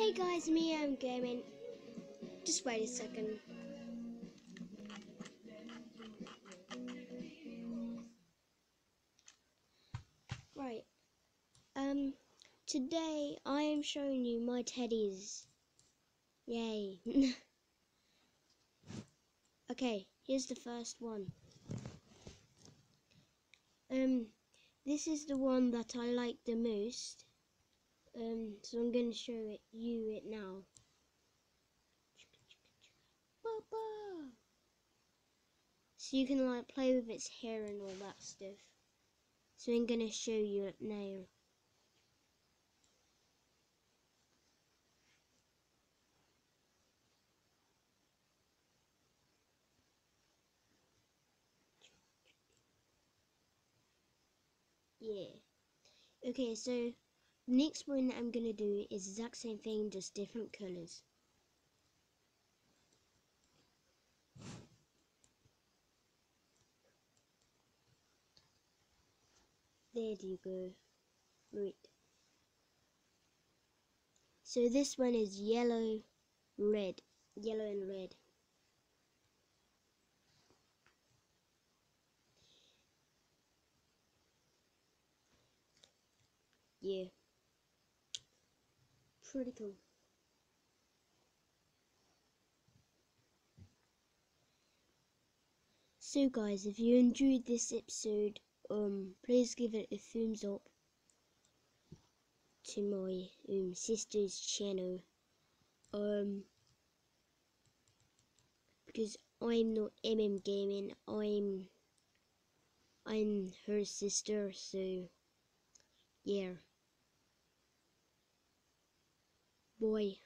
Hey guys, me I'm gaming. Just wait a second. Right. Um today I am showing you my teddies. Yay. okay, here's the first one. Um this is the one that I like the most. Um, so I'm going to show it you it now. So you can like play with its hair and all that stuff. So I'm going to show you it now. Yeah. Okay, so next one that I'm gonna do is exact same thing, just different colours. There you go. Right. So this one is yellow, red, yellow and red. Yeah. Pretty cool. So guys, if you enjoyed this episode, um, please give it a thumbs up to my um, sister's channel. Um, because I'm not MM Gaming, I'm I'm her sister, so yeah. Boy.